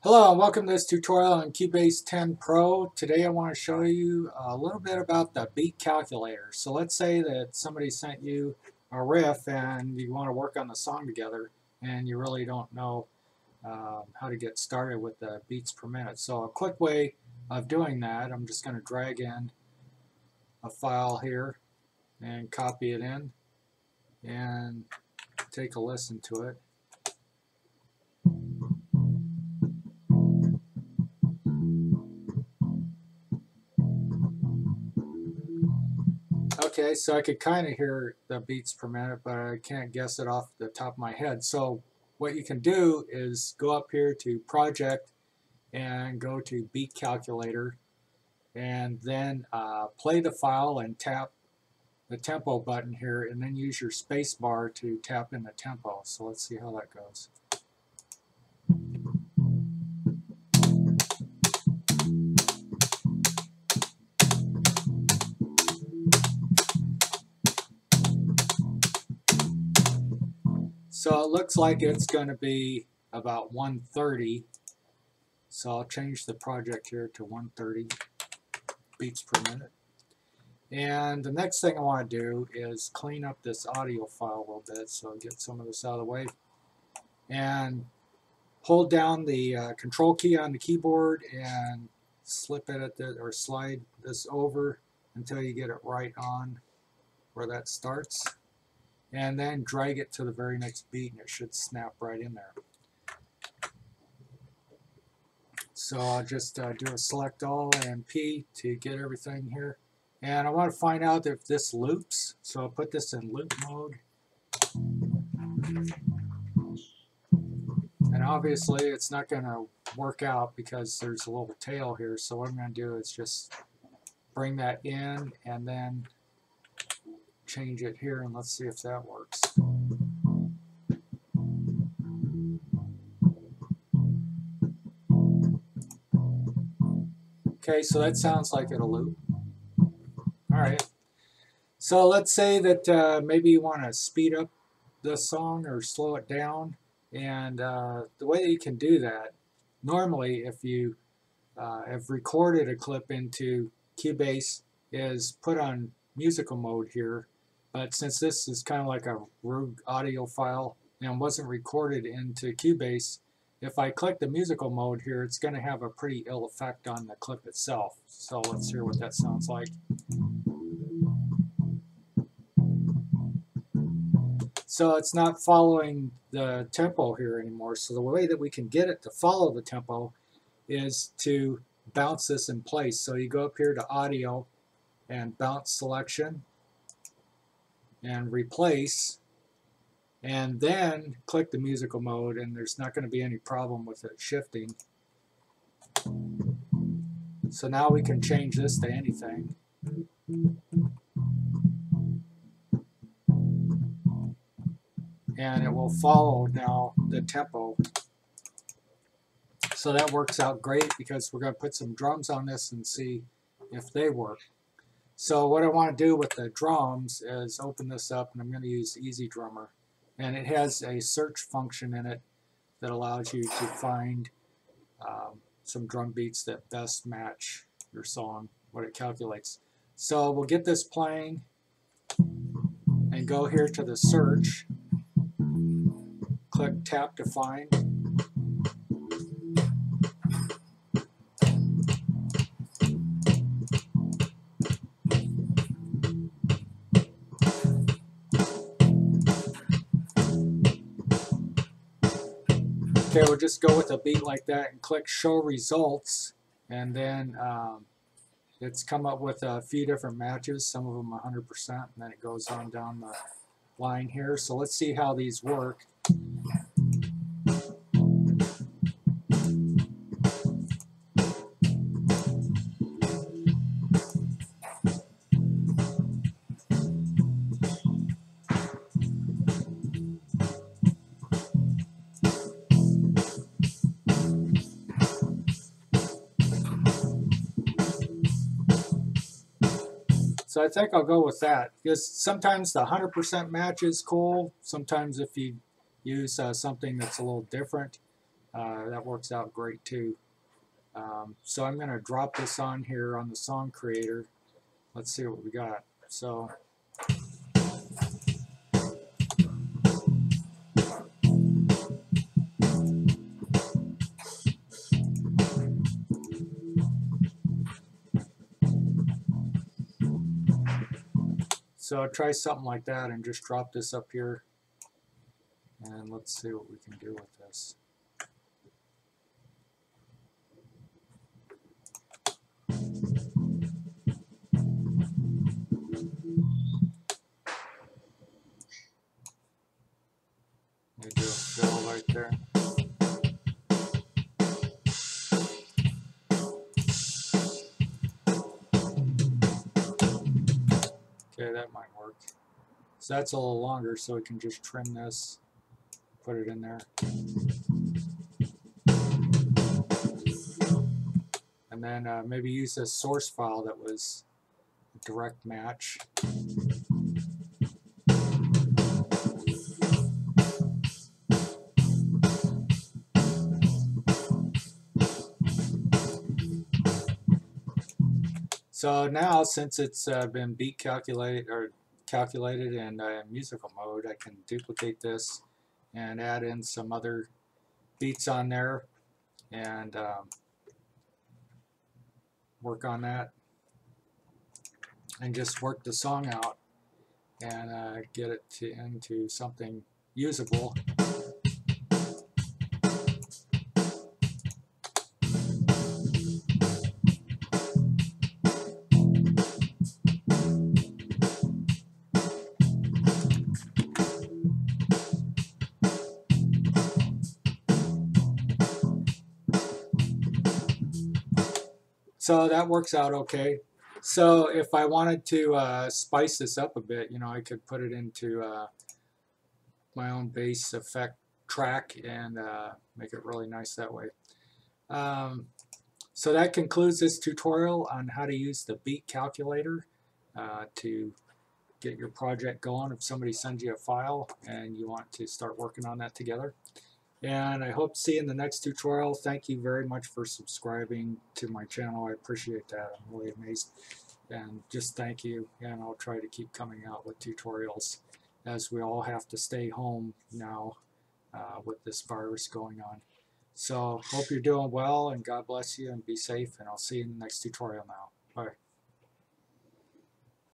Hello and welcome to this tutorial on Cubase 10 Pro. Today I want to show you a little bit about the beat calculator. So let's say that somebody sent you a riff and you want to work on the song together and you really don't know um, how to get started with the beats per minute. So a quick way of doing that, I'm just going to drag in a file here and copy it in and take a listen to it. Okay, so I could kind of hear the beats per minute, but I can't guess it off the top of my head. So what you can do is go up here to Project and go to Beat Calculator and then uh, play the file and tap the tempo button here and then use your space bar to tap in the tempo. So let's see how that goes. So it looks like it's going to be about 130. So I'll change the project here to 130 beats per minute. And the next thing I want to do is clean up this audio file a little bit so I get some of this out of the way. And hold down the uh, control key on the keyboard and slip it at the, or slide this over until you get it right on where that starts and then drag it to the very next beat and it should snap right in there. So I'll just uh, do a select all and P to get everything here. And I want to find out if this loops. So I'll put this in loop mode. And obviously it's not going to work out because there's a little tail here. So what I'm going to do is just bring that in and then change it here and let's see if that works. Okay, so that sounds like it'll loop. Alright, so let's say that uh, maybe you want to speed up the song or slow it down and uh, the way that you can do that, normally if you uh, have recorded a clip into Cubase is put on musical mode here but since this is kind of like a rogue audio file and wasn't recorded into Cubase, if I click the musical mode here, it's going to have a pretty ill effect on the clip itself. So let's hear what that sounds like. So it's not following the tempo here anymore. So the way that we can get it to follow the tempo is to bounce this in place. So you go up here to Audio and Bounce Selection and replace and then click the musical mode and there's not going to be any problem with it shifting. So now we can change this to anything. And it will follow now the tempo. So that works out great because we're going to put some drums on this and see if they work. So what I want to do with the drums is open this up and I'm going to use EZdrummer. And it has a search function in it that allows you to find um, some drum beats that best match your song, what it calculates. So we'll get this playing and go here to the search, click tap to find, We'll just go with a beat like that and click show results and then um, it's come up with a few different matches, some of them 100% and then it goes on down the line here. So let's see how these work. So I think I'll go with that because sometimes the 100% match is cool. Sometimes if you use uh, something that's a little different, uh, that works out great too. Um, so I'm going to drop this on here on the song creator. Let's see what we got. So So I'll try something like that and just drop this up here. And let's see what we can do with this. Fill right there. That might work. So that's a little longer, so we can just trim this, put it in there. And then uh, maybe use a source file that was a direct match. So now, since it's uh, been beat calculate or calculated in uh, musical mode, I can duplicate this and add in some other beats on there and um, work on that and just work the song out and uh, get it to, into something usable. So that works out okay. So if I wanted to uh, spice this up a bit, you know, I could put it into uh, my own bass effect track and uh, make it really nice that way. Um, so that concludes this tutorial on how to use the beat calculator uh, to get your project going if somebody sends you a file and you want to start working on that together. And I hope to see you in the next tutorial. Thank you very much for subscribing to my channel. I appreciate that. I'm really amazed. And just thank you. And I'll try to keep coming out with tutorials as we all have to stay home now uh, with this virus going on. So hope you're doing well and God bless you and be safe. And I'll see you in the next tutorial now. Bye.